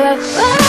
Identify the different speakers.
Speaker 1: forever.